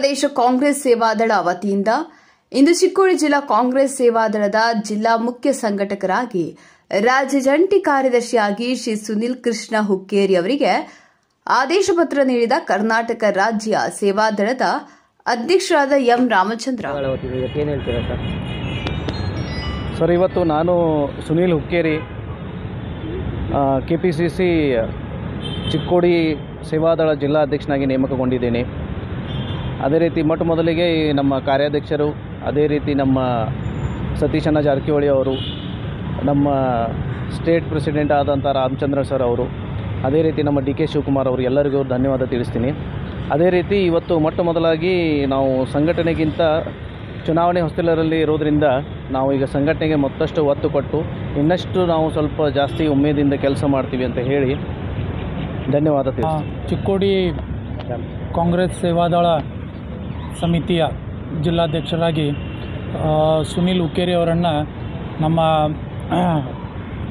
ಪ್ರದೇಶ ಕಾಂಗ್ರೆಸ್ ಸೇವಾದಳ ವತಿಯಿಂದ ಇಂದು ಚಿಕ್ಕೋಡಿ ಜಿಲ್ಲಾ ಕಾಂಗ್ರೆಸ್ ಸೇವಾದಳದ ಜಿಲ್ಲಾ ಮುಖ್ಯ ಸಂಘಟಕರಾಗಿ ರಾಜ್ಯ ಜಂಟಿ ಕಾರ್ಯದರ್ಶಿಯಾಗಿ ಶ್ರೀ ಸುನಿಲ್ ಕೃಷ್ಣ ಹುಕ್ಕೇರಿ ಅವರಿಗೆ ಆದೇಶ ಪತ್ರ ನೀಡಿದ ಕರ್ನಾಟಕ ರಾಜ್ಯ ಸೇವಾದಳದ ಅಧ್ಯಕ್ಷರಾದ ಎಂ ರಾಮಚಂದ್ರ. ಸರ್? ಇವತ್ತು ನಾನು Sunil Hukkeri K P C C Chikkodi Sevadal ಜಿಲ್ಲಾ ಅಧ್ಯಕ್ಷನಾಗಿ ನೇಮಕಗೊಂಡಿದ್ದೇನೆ. ಅದೇ ರೀತಿ ಮೊಟ್ಟ ಮೊದಲಿಗೆ ನಮ್ಮ ಕಾರ್ಯಾಧ್ಯಕ್ಷರು, ಅದೇ ರೀತಿ ನಮ್ಮ ಸತೀಶನ ಜಾರಕಿಹೊಳಿ ಅವರು, ನಮ್ಮ ಸ್ಟೇಟ್ ಪ್ರೆಸಿಡೆಂಟ್ ಆದಂಥ ರಾಮಚಂದ್ರ ಸರ್ ಅವರು, ಅದೇ ರೀತಿ ನಮ್ಮ ಡಿ ಕೆ ಶಿವಕುಮಾರ್ ಅವರು ಎಲ್ಲರಿಗೂ ಧನ್ಯವಾದ ತಿಳಿಸ್ತೀನಿ. ಅದೇ ರೀತಿ ಇವತ್ತು ಮೊಟ್ಟ ಮೊದಲಾಗಿ ನಾವು ಸಂಘಟನೆಗಿಂತ ಚುನಾವಣೆ ಹೊಸ್ತಿಲರಲ್ಲಿ ಇರೋದರಿಂದ ನಾವು ಈಗ ಸಂಘಟನೆಗೆ ಮತ್ತಷ್ಟು ಒತ್ತು ಕೊಟ್ಟು ಇನ್ನಷ್ಟು ನಾವು ಸ್ವಲ್ಪ ಜಾಸ್ತಿ ಉಮೇದಿಂದ ಕೆಲಸ ಮಾಡ್ತೀವಿ ಅಂತ ಹೇಳಿ ಧನ್ಯವಾದ ತಿಳಿಸ್ತೀನಿ. ಚಿಕ್ಕೋಡಿ ಕಾಂಗ್ರೆಸ್ ಸೇವಾದಳ ಸಮಿತಿಯ ಜಿಲ್ಲಾಧ್ಯಕ್ಷರಾಗಿ ಸುನಿಲ್ ಉಕ್ಕೇರಿ ಅವರನ್ನು ನಮ್ಮ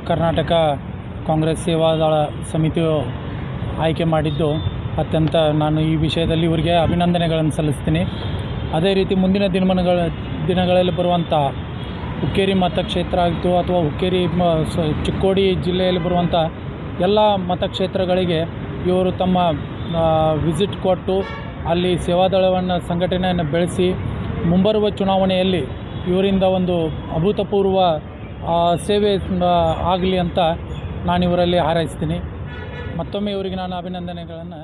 ಕರ್ನಾಟಕ ಕಾಂಗ್ರೆಸ್ ಸೇವಾದಳ ಸಮಿತಿಯು ಆಯ್ಕೆ ಮಾಡಿದ್ದು. ಅತ್ಯಂತ ನಾನು ಈ ವಿಷಯದಲ್ಲಿ ಇವರಿಗೆ ಅಭಿನಂದನೆಗಳನ್ನು ಸಲ್ಲಿಸ್ತೀನಿ. ಅದೇ ರೀತಿ ಮುಂದಿನ ದಿನಮಾನಗಳ, ದಿನಗಳಲ್ಲಿ ಬರುವಂಥ ಹುಕ್ಕೇರಿ ಮತಕ್ಷೇತ್ರ ಆಗಿತ್ತು ಅಥವಾ ಹುಕ್ಕೇರಿ ಚಿಕ್ಕೋಡಿ ಜಿಲ್ಲೆಯಲ್ಲಿ ಬರುವಂಥ ಎಲ್ಲ ಮತಕ್ಷೇತ್ರಗಳಿಗೆ ಇವರು ತಮ್ಮ ವಿಸಿಟ್ ಕೊಟ್ಟು ಅಲ್ಲಿ ಸೇವಾದಳವನ್ನು ಸಂಘಟನೆಯನ್ನು ಬೆಳೆಸಿ ಮುಂಬರುವ ಚುನಾವಣೆಯಲ್ಲಿ ಇವರಿಂದ ಒಂದು ಅಭೂತಪೂರ್ವ ಸೇವೆ ಆಗಲಿ ಅಂತ ನಾನು ಇವರಲ್ಲಿ ಹಾರೈಸ್ತೀನಿ. ಮತ್ತೊಮ್ಮೆ ಇವರಿಗೆ ನಾನು ಅಭಿನಂದನೆಗಳನ್ನು